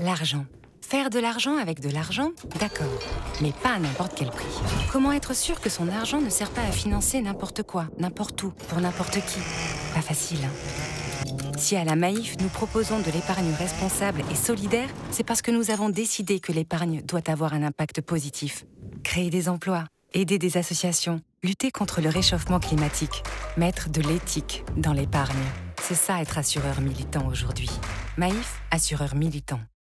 L'argent. Faire de l'argent avec de l'argent, d'accord, mais pas à n'importe quel prix. Comment être sûr que son argent ne sert pas à financer n'importe quoi, n'importe où, pour n'importe qui? Pas facile, hein. Si à la Maïf, nous proposons de l'épargne responsable et solidaire, c'est parce que nous avons décidé que l'épargne doit avoir un impact positif. Créer des emplois, aider des associations, lutter contre le réchauffement climatique, mettre de l'éthique dans l'épargne. C'est ça être assureur militant aujourd'hui. Maïf, assureur militant.